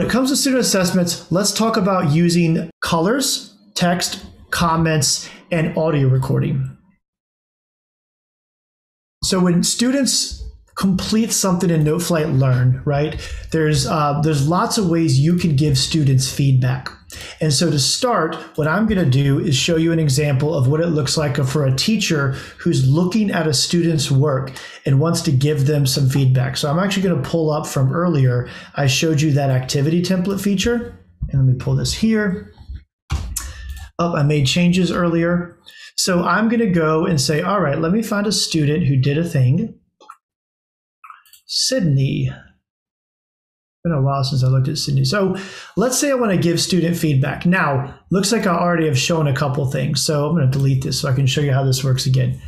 When it comes to student assessments, let's talk about using colors, text, comments, and audio recording. So when students complete something in Noteflight Learn, right? There's uh, there's lots of ways you can give students feedback. And so to start, what I'm going to do is show you an example of what it looks like for a teacher who's looking at a student's work and wants to give them some feedback. So I'm actually going to pull up from earlier. I showed you that activity template feature. And let me pull this here. Oh, I made changes earlier. So I'm going to go and say, all right, let me find a student who did a thing. Sydney. Been a while since I looked at Sydney. So let's say I want to give student feedback. Now, looks like I already have shown a couple things. So I'm going to delete this so I can show you how this works again.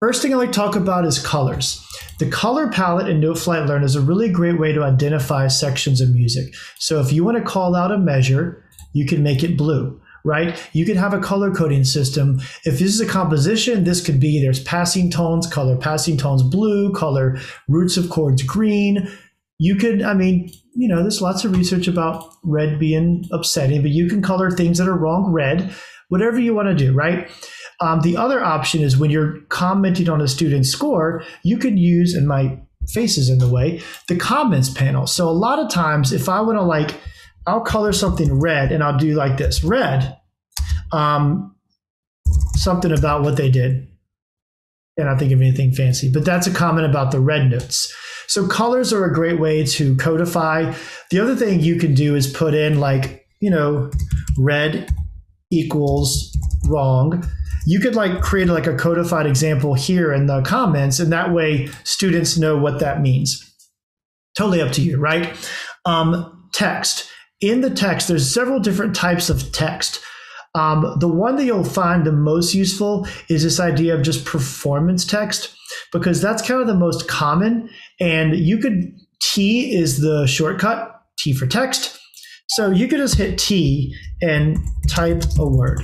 First thing I like to talk about is colors. The color palette in Noteflight Learn is a really great way to identify sections of music. So if you want to call out a measure, you can make it blue right? You can have a color coding system. If this is a composition, this could be there's passing tones, color passing tones blue, color roots of chords green. You could, I mean, you know, there's lots of research about red being upsetting, but you can color things that are wrong red, whatever you want to do, right? Um, the other option is when you're commenting on a student's score, you could use, and my face is in the way, the comments panel. So a lot of times, if I want to like, I'll color something red and I'll do like this red, um, something about what they did. And I think of anything fancy, but that's a comment about the red notes. So colors are a great way to codify. The other thing you can do is put in like, you know, red equals wrong. You could like create like a codified example here in the comments, and that way students know what that means. Totally up to you, right? Um, text in the text, there's several different types of text. Um, the one that you'll find the most useful is this idea of just performance text, because that's kind of the most common. And you could, T is the shortcut, T for text. So you could just hit T and type a word.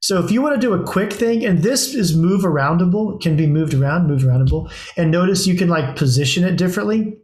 So if you want to do a quick thing, and this is move aroundable, can be moved around, move aroundable, and notice you can like position it differently.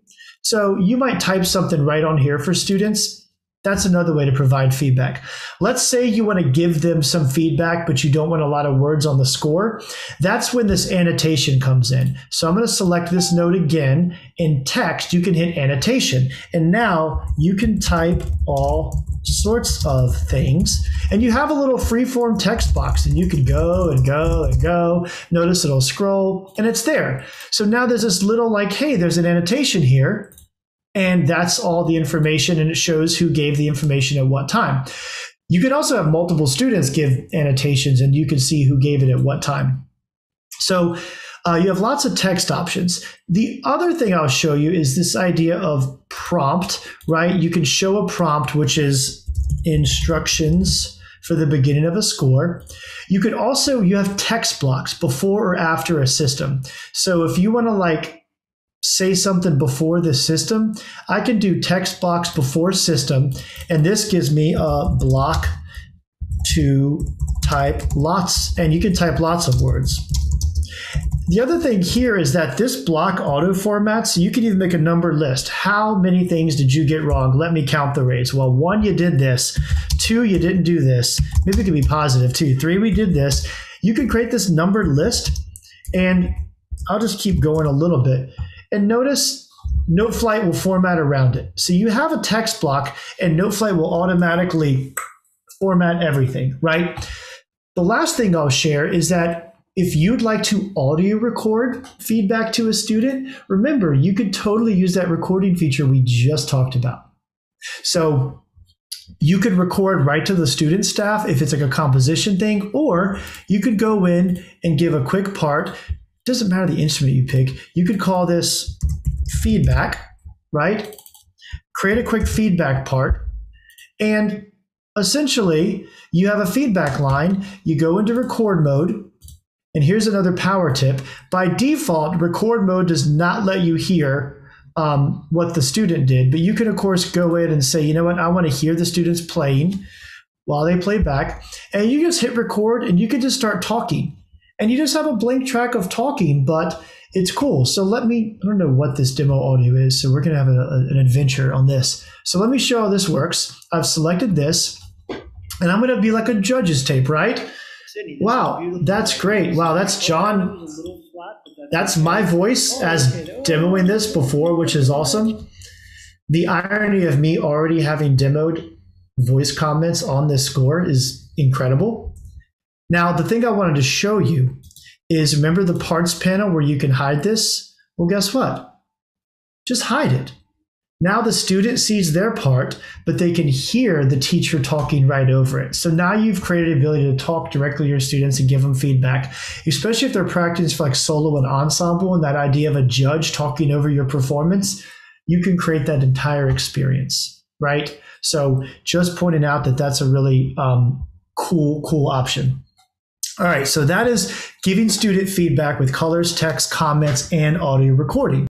So you might type something right on here for students that's another way to provide feedback. Let's say you want to give them some feedback, but you don't want a lot of words on the score. That's when this annotation comes in. So I'm going to select this note again. In text, you can hit annotation. And now you can type all sorts of things. And you have a little freeform text box and you can go and go and go. Notice it'll scroll and it's there. So now there's this little like, hey, there's an annotation here and that's all the information and it shows who gave the information at what time. You could also have multiple students give annotations and you can see who gave it at what time. So uh, you have lots of text options. The other thing I'll show you is this idea of prompt, right? You can show a prompt, which is instructions for the beginning of a score. You could also, you have text blocks before or after a system. So if you want to like say something before the system, I can do text box before system, and this gives me a block to type lots, and you can type lots of words. The other thing here is that this block auto formats, so you can even make a number list. How many things did you get wrong? Let me count the rates. Well, one, you did this. Two, you didn't do this. Maybe it could be positive too. Three, we did this. You can create this numbered list, and I'll just keep going a little bit. And notice Noteflight will format around it. So you have a text block and Noteflight will automatically format everything, right? The last thing I'll share is that if you'd like to audio record feedback to a student, remember you could totally use that recording feature we just talked about. So you could record right to the student staff if it's like a composition thing, or you could go in and give a quick part doesn't matter the instrument you pick. You could call this feedback, right? Create a quick feedback part. And essentially, you have a feedback line. You go into record mode. And here's another power tip. By default, record mode does not let you hear um, what the student did. But you can, of course, go in and say, you know what, I want to hear the students playing while they play back. And you just hit record and you can just start talking and you just have a blank track of talking, but it's cool. So let me, I don't know what this demo audio is. So we're going to have a, a, an adventure on this. So let me show how this works. I've selected this and I'm going to be like a judge's tape, right? Wow, that's great. Wow, that's John. That's my voice as demoing this before, which is awesome. The irony of me already having demoed voice comments on this score is incredible. Now, the thing I wanted to show you is remember the parts panel where you can hide this? Well, guess what? Just hide it. Now the student sees their part, but they can hear the teacher talking right over it. So now you've created the ability to talk directly to your students and give them feedback, especially if they're practicing for like solo and ensemble and that idea of a judge talking over your performance. You can create that entire experience, right? So just pointing out that that's a really um, cool, cool option. All right, so that is giving student feedback with colors, text, comments, and audio recording.